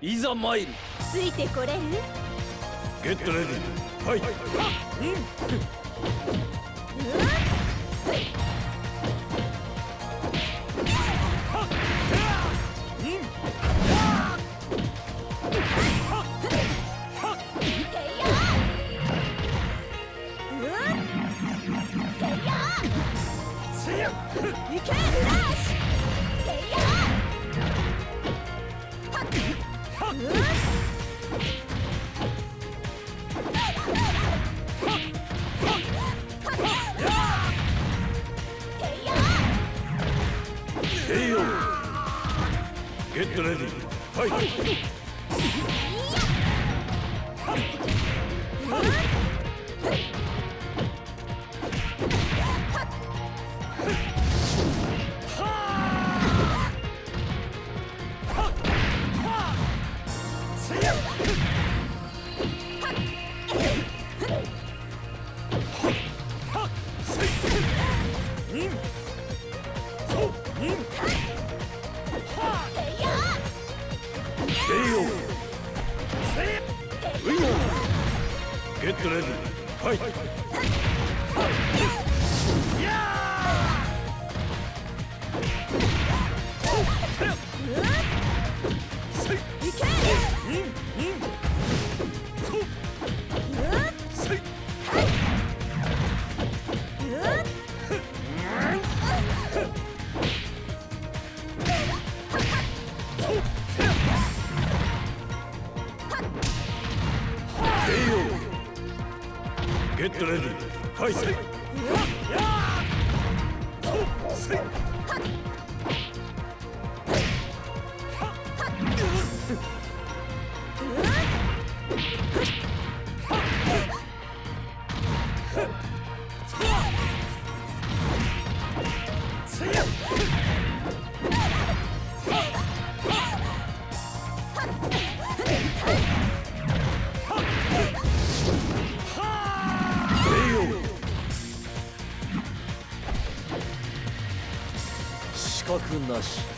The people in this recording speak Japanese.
いざ参る。ついてこれる？ゲットレディファイトいけフラッシゲットレディフゲットレディ。ファイトゲットレディファイト資格なし。